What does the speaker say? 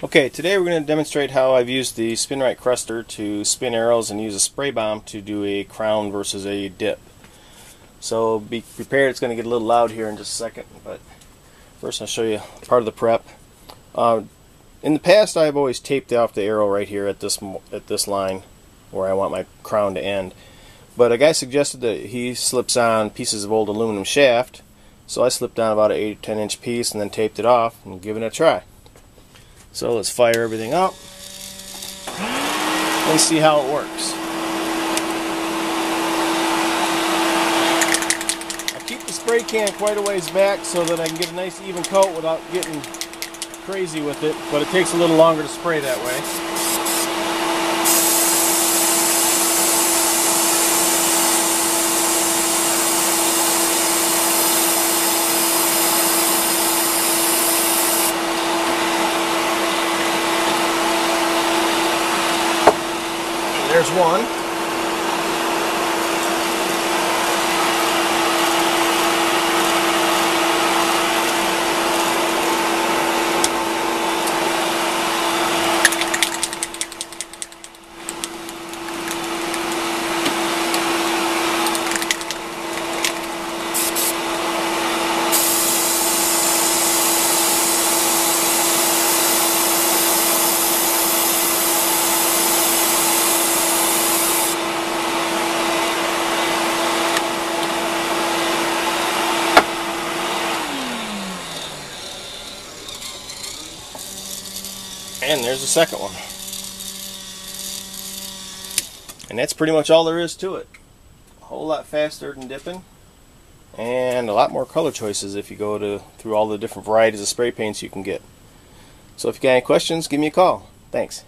Okay, today we're going to demonstrate how I've used the SpinRite Crester to spin arrows and use a spray bomb to do a crown versus a dip. So be prepared, it's going to get a little loud here in just a second, but first I'll show you part of the prep. Uh, in the past I've always taped off the arrow right here at this at this line where I want my crown to end. But a guy suggested that he slips on pieces of old aluminum shaft, so I slipped on about an 8 10 inch piece and then taped it off and give it a try. So let's fire everything up and see how it works. I keep the spray can quite a ways back so that I can get a nice even coat without getting crazy with it, but it takes a little longer to spray that way. There's one. And there's the second one. And that's pretty much all there is to it. A whole lot faster than dipping. And a lot more color choices if you go to through all the different varieties of spray paints you can get. So if you got any questions, give me a call. Thanks.